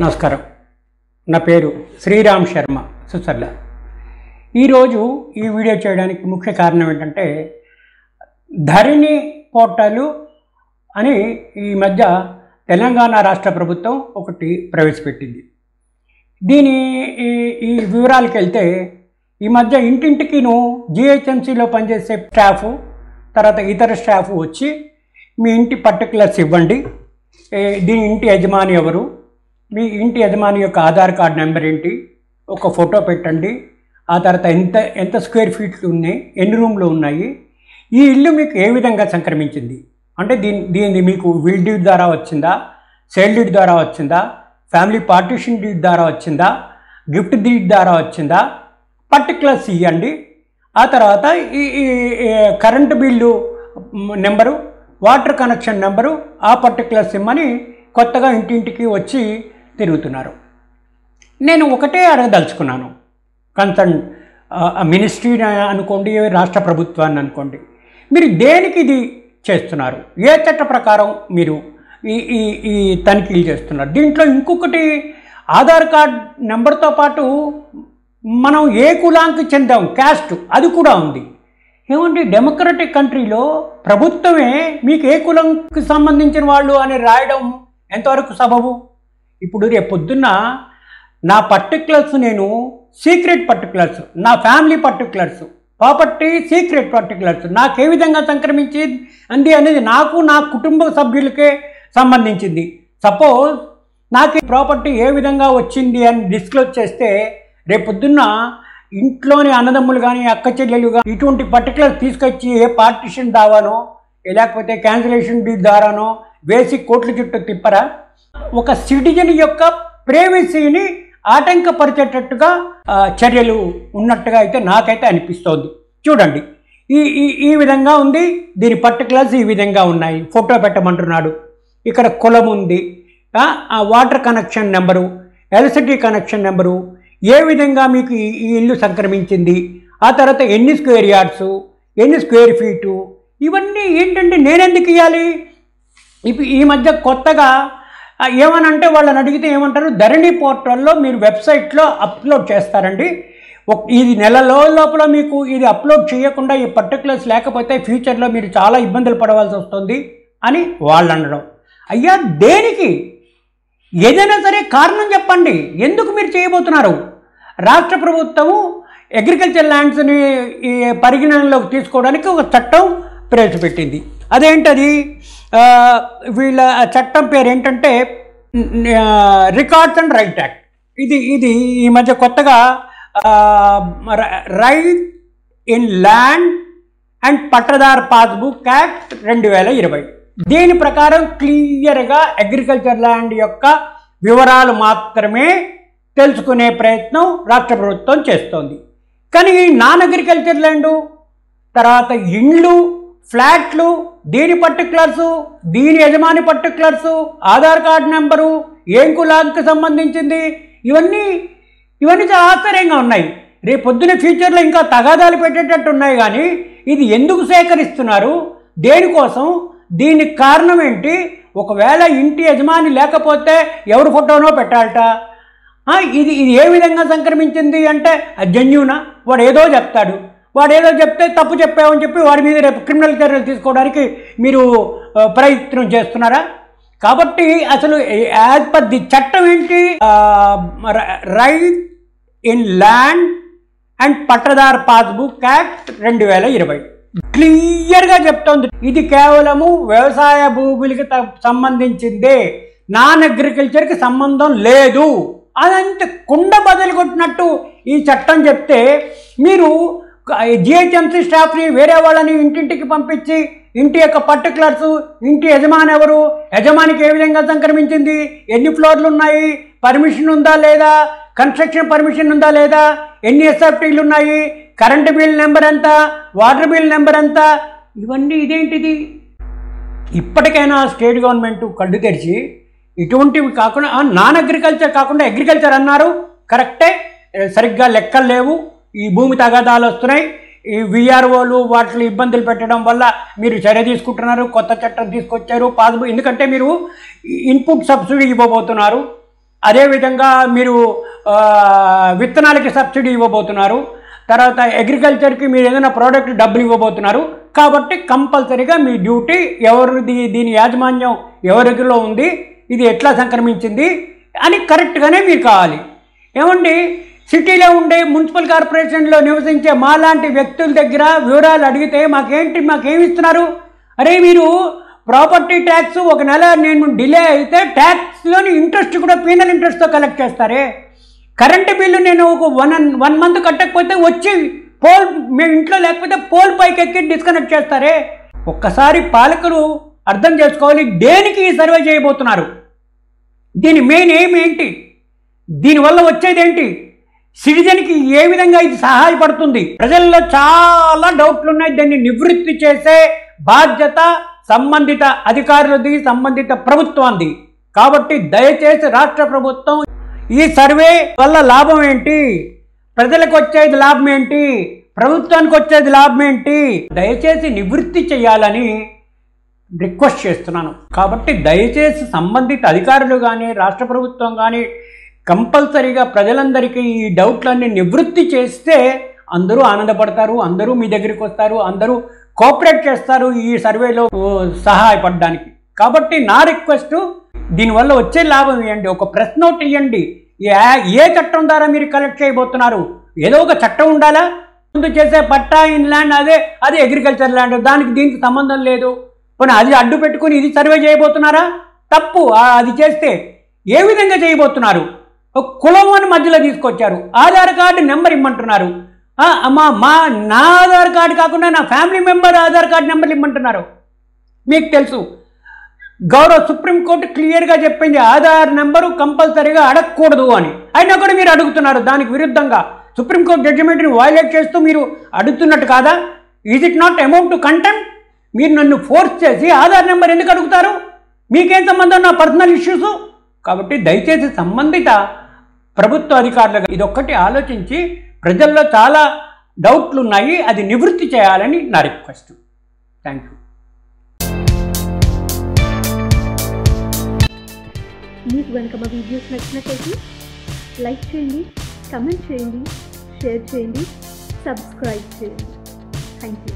నమస్కారం. నా పేరు శ్రీరామ్ శర్మ సుసర్ల. ఈరోజు ఈ వీడియో చేయడానికి ముఖ్య కారణం ఏంటంటే ధరణి పోర్టలు అని ఈ మధ్య తెలంగాణ రాష్ట్ర ప్రభుత్వం ఒకటి ప్రవేశపెట్టింది. దీని ఈ ఈ వివరాలకు వెళ్తే ఈ మధ్య ఇంటింటికిను జిహెచ్ఎంసీలో పనిచేసే స్టాఫ్ తర్వాత ఇతర స్టాఫ్ వచ్చి మీ ఇంటి పర్టికులర్స్ ఇవ్వండి. దీని ఇంటి యజమాని ఎవరు? మీ ఇంటి యజమాని యొక్క ఆధార్ కార్డ్ నెంబర్ ఏంటి? ఒక ఫోటో పెట్టండి. ఆ తర్వాత ఎంత ఎంత స్క్వేర్ ఫీట్లు ఉన్నాయి? ఎన్ని రూమ్లు ఉన్నాయి? ఈ ఇల్లు మీకు ఏ విధంగా సంక్రమించింది? అంటే దీని దీన్ని మీకు విల్ డ్యూట్ ద్వారా వచ్చిందా? సేల్ డ్యూట్ ద్వారా వచ్చిందా? ఫ్యామిలీ పార్టీషన్ డీడ్ ద్వారా వచ్చిందా? గిఫ్ట్ డీడ్ ద్వారా వచ్చిందా? పర్టికులర్స్ ఇవ్వండి ఆ తర్వాత ఈ current bill number water connection number ఆ పర్టికులర్స్ ఇమ్మని కొత్తగా ఇంటింటికి వచ్చి తిరుగుతున్నారు. నేను ఒకటే అడగదలుచుకున్నాను. కన్సర్న్ మినిస్ట్రీ అనుకోండి రాష్ట్ర ప్రభుత్వాన్ని అనుకోండి. మీరు దేనికి ఇది చేస్తున్నారు? ఏ చట్ట ప్రకారం మీరు ఈ ఈ ఈ తనిఖీలు చేస్తున్నారు? దీంట్లో ఇంకొకటి ఆధార్ కార్డ్ నెంబర్తో పాటు మనం ఏ కులానికి చెందాం? క్యాస్ట్ అది కూడా ఉంది. ఏమండి డెమోక్రటిక్ కంట్రీలో ప్రభుత్వమే మీకు ఏ కులంకి సంబంధించిన వాళ్ళు అని రాయడం ఎంతవరకు సబబు? ఇప్పుడు రేపు పొద్దున్న నా పర్టికులర్స్ నేను సీక్రెట్ పర్టికులర్స్ నా family particulars property secret particulars నాకు ఏ విధంగా సంక్రమించి అంది అనేది నాకు నా కుటుంబ సభ్యులకే సంబంధించింది. సపోజ్ నాకు ప్రాపర్టీ ఏ విధంగా వచ్చింది అని డిస్క్లోజ్ చేస్తే రేపొద్దున్న ఇంట్లోని అన్నదమ్ములు కానీ అక్క చెల్లెలు కానీ ఇటువంటి పర్టికులర్ తీసుకొచ్చి ఏ పార్టిషన్ దావానో లేకపోతే క్యాన్సిలేషన్ డీ ద్వారానో వేసి కోట్ల చుట్టూ తిప్పరా? ఒక సిటిజన్ యొక్క ప్రైవసీని ఆటంకపరిచేటట్టుగా చర్యలు ఉన్నట్టుగా అయితే నాకైతే అనిపిస్తోంది. చూడండి ఈ ఈ ఈ విధంగా ఉంది దీని పర్టికులర్స్ ఈ విధంగా ఉన్నాయి. ఫోటో పెట్టమంటున్నాడు. ఇక్కడ కులం ఉంది ఆ, water connection number electricity connection number ఏ విధంగా మీకు ఈ ఈ ఇల్లు సంక్రమించింది ఆ తర్వాత ఎన్ని స్క్వేర్ యార్డ్స్ ఎన్ని స్క్వేర్ ఫీటు ఇవన్నీ ఏంటంటే నేనెందుకు ఇవ్వాలి ఇప్పుడు ఈ మధ్య కొత్తగా ఏమనంటే వాళ్ళని అడిగితే ఏమంటారు ధరణి పోర్టల్లో మీరు వెబ్సైట్లో అప్లోడ్ చేస్తారండి. ఒక ఇది నెలలో లోపల మీకు ఇది అప్లోడ్ చేయకుండా ఈ పర్టికులర్స్ లేకపోతే ఫ్యూచర్లో మీరు చాలా ఇబ్బందులు పడవలసి వస్తుంది అని వాళ్ళు అనడం అయ్యా దేనికి? ఏదైనా సరే కారణం చెప్పండి. ఎందుకు మీరు చేయబోతున్నారు? రాష్ట్ర ప్రభుత్వము అగ్రికల్చర్ ల్యాండ్స్ని పరిగణనలోకి తీసుకోవడానికి ఒక చట్టం ప్రవేశపెట్టింది. అదేంటది? వీళ్ళ చట్టం పేరు ఏంటంటే రికార్డ్స్ అండ్ రైట్ యాక్ట్. ఇది ఇది ఈ మధ్య కొత్తగా right in land and Pattadar passbook act రెండు వేల ఇరవై. దీని ప్రకారం క్లియర్గా అగ్రికల్చర్ ల్యాండ్ యొక్క వివరాలు మాత్రమే తెలుసుకునే ప్రయత్నం రాష్ట్ర ప్రభుత్వం చేస్తోంది. కానీ ఈ నాన్ అగ్రికల్చర్ ల్యాండు తర్వాత ఇండ్లు ఫ్లాట్లు దీని పర్టికులర్సు దీని యజమాని పర్టికులర్సు ఆధార్ కార్డు నెంబరు ఏం లాగ్కి సంబంధించింది ఇవన్నీ ఇవన్నీ చాలా ఆశ్చర్యంగా ఉన్నాయి. రేపు పొద్దున ఫ్యూచర్లో ఇంకా తగాదాలు పెట్టేటట్టు ఉన్నాయి కానీ ఇది ఎందుకు సేకరిస్తున్నారు దేనికోసం దీనికి కారణం ఏంటి ఒకవేళ ఇంటి యజమాని లేకపోతే ఎవరి ఫోటోనో పెట్టాలట? ఇది ఇది ఏ విధంగా సంక్రమించింది అంటే జన్యునా? వాడు ఏదో చెప్తాడు. వాడు ఏదో చెప్తే తప్పు చెప్పామని చెప్పి వాడి మీద రేపు క్రిమినల్ చర్యలు తీసుకోవడానికి మీరు ప్రయత్నం చేస్తున్నారా? కాబట్టి అసలు యాజ్ పర్ ది చట్టం ఏంటి? Right in land and Pattadar passbook act రెండు వేల ఇరవై. క్లియర్గా చెప్తోంది. ఇది కేవలము వ్యవసాయ భూములకి త- సంబంధించిందే. నాన్ అగ్రికల్చర్కి సంబంధం లేదు. అదంత కుండ బదులు కొట్టినట్టు ఈ చట్టం చెప్తే మీరు జిహెచ్ఎంసీ స్టాఫ్ని వేరే వాళ్ళని ఇంటింటికి పంపించి ఇంటి యొక్క పర్టికులర్స్ ఇంటి యజమాని ఎవరు యజమానికి ఏ విధంగా సంక్రమించింది ఎన్ని ఫ్లోర్లు ఉన్నాయి పర్మిషన్ ఉందా లేదా కన్స్ట్రక్షన్ పర్మిషన్ ఉందా లేదా ఎన్ని ఎస్ఎఫ్టీలు ఉన్నాయి కరెంటు బిల్ నెంబర్ ఎంత వాటర్ బిల్ నెంబర్ ఎంత ఇవన్నీ ఇదేంటిది? ఇప్పటికైనా స్టేట్ గవర్నమెంట్ కళ్ళు తెరిచి ఇటువంటివి కాకుండా నాన్ అగ్రికల్చర్ కాకుండా అగ్రికల్చర్ అన్నారు కరెక్టే సరిగ్గా లెక్కలు లేవు. ఈ భూమి తగాదాలు వస్తున్నాయి. ఈ విఆర్ఓలు వాటిని ఇబ్బందులు పెట్టడం వల్ల మీరు చర్య తీసుకుంటున్నారు కొత్త చట్టం తీసుకొచ్చారు పాస్బుక్ ఎందుకంటే మీరు ఇన్పుట్ సబ్సిడీ ఇవ్వబోతున్నారు. అదేవిధంగా మీరు విత్తనాలకి సబ్సిడీ ఇవ్వబోతున్నారు. తర్వాత అగ్రికల్చర్కి మీరు ఏదైనా ప్రోడక్ట్ డబ్బులు ఇవ్వబోతున్నారు. కాబట్టి కంపల్సరీగా మీ డ్యూటీ ఎవరిది దీని యాజమాన్యం ఎవరి దగ్గరలో ఉంది ఇది ఎట్లా సంక్రమించింది అని కరెక్ట్గానే మీరు కావాలి. ఏమండి సిటీలో ఉండే మున్సిపల్ కార్పొరేషన్లో నివసించే మాలాంటి వ్యక్తుల దగ్గర వివరాలు అడిగితే మాకేంటి మాకేమి ఇస్తున్నారు? అరే మీరు ప్రాపర్టీ ట్యాక్స్ ఒక నెల నేను డిలే అయితే ట్యాక్స్లోని ఇంట్రెస్ట్ కూడా పీనల్ ఇంట్రెస్ట్తో కలెక్ట్ చేస్తారే? కరెంటు బిల్లు నేను ఒక వన్ వన్ మంత్ కట్టకపోతే వచ్చి పోల్ మేము ఇంట్లో లేకపోతే పోల్ పైకి ఎక్కి డిస్కనెక్ట్ చేస్తారే? ఒక్కసారి పాలకులు అర్థం చేసుకోవాలి దేనికి ఈ సర్వే చేయబోతున్నారు? దీని మెయిన్ ఏమి ఏంటి? దీనివల్ల వచ్చేది ఏంటి సిటిజన్కి ఏ విధంగా ఇది సహాయపడుతుంది? ప్రజల్లో చాలా డౌట్లు ఉన్నాయి దాన్ని నివృత్తి చేసే బాధ్యత సంబంధిత అధికారులది సంబంధిత ప్రభుత్వాన్ని కాబట్టి దయచేసి రాష్ట్ర ప్రభుత్వం ఈ సర్వే వల్ల లాభం ఏంటి? ప్రజలకు వచ్చేది లాభం ఏంటి? ప్రభుత్వానికి వచ్చేది లాభం ఏంటి? దయచేసి నివృత్తి చేయాలని రిక్వెస్ట్ చేస్తున్నాను. కాబట్టి దయచేసి సంబంధిత అధికారులు కానీ రాష్ట్ర ప్రభుత్వం కానీ కంపల్సరీగా ప్రజలందరికీ ఈ డౌట్లన్నీ నివృత్తి చేస్తే అందరూ ఆనందపడతారు అందరూ మీ దగ్గరికి వస్తారు అందరూ కోఆపరేట్ చేస్తారు ఈ సర్వేలో సహాయపడడానికి. కాబట్టి నా రిక్వెస్ట్ దీనివల్ల వచ్చే లాభం ఇవ్వండి ఒక ప్రశ్న ఒకటి ఇవ్వండి ఏ- చట్టం ద్వారా మీరు కలెక్ట్ చేయబోతున్నారు? ఏదో ఒక చట్టం ఉండాలా? ముందు చేసే పట్టా ఇన్ ల్యాండ్ అదే అది అగ్రికల్చర్ ల్యాండ్ దానికి దీనికి సంబంధం లేదు. పోనీ అది అడ్డు పెట్టుకుని ఇది సర్వే చేయబోతున్నారా? తప్పు అది చేస్తే ఏ విధంగా చేయబోతున్నారు? కులం అని మధ్యలో తీసుకొచ్చారు. ఆధార్ కార్డు నెంబర్ ఇమ్మంటున్నారు. అమ్మా మా నా ఆధార్ కార్డు కాకుండా నా family member Aadhaar card number ఇమ్మంటున్నారు. మీకు తెలుసు. గౌరవ సుప్రీంకోర్టు క్లియర్గా చెప్పింది ఆధార్ నెంబరు కంపల్సరీగా అడగకూడదు అని. అయినా కూడా మీరు అడుగుతున్నారు దానికి విరుద్ధంగా. సుప్రీంకోర్టు జడ్జిమెంట్ని వయలేట్ చేస్తూ మీరు అడుగుతున్నట్టు కాదా? Is it not amount to content మీరు నన్ను ఫోర్స్ చేసి ఆధార్ నెంబర్ ఎందుకు అడుగుతారు? మీకేం సంబంధం నా పర్సనల్ ఇష్యూస్ కాబట్టి దయచేసి సంబంధిత ప్రభుత్వ అధికారులుగా ఇదొక్కటి ఆలోచించి ప్రజల్లో చాలా డౌట్లు ఉన్నాయి అది నివృత్తి చేయాలని నా రిక్వెస్ట్. థ్యాంక్ యూ మీకు కనుక మా వీడియోస్ నచ్చినట్లయితే లైక్ చేయండి కమెంట్ చేయండి షేర్ చేయండి సబ్స్క్రైబ్ చేయండి. Thank you